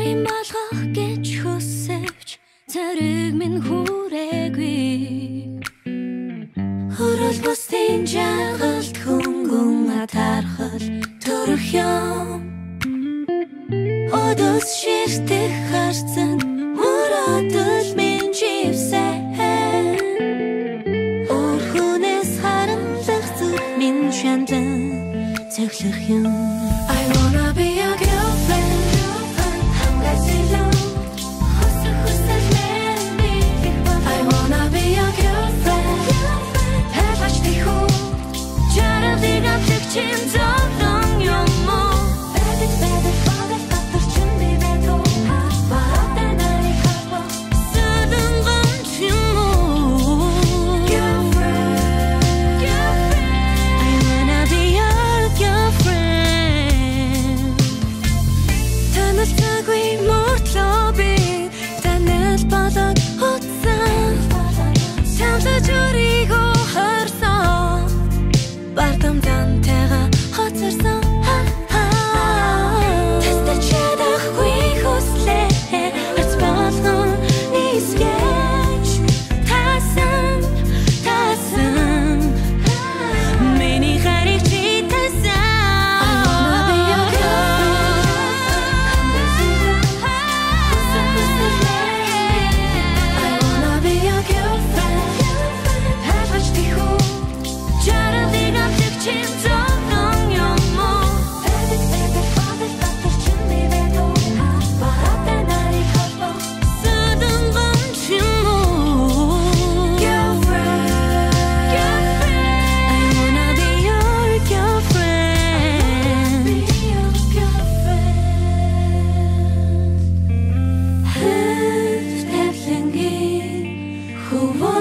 Нарийн болгох гэж хүсэвч цариг минь хүрээгүй. Хөрөл бусдын жаргалт хөнгөн атархал төрөх юм Одос ширтэх харцан мөрөдөл минь живсэн Өр хүнээс харамлах зүг минь шантан цэглэх юм I wanna be who was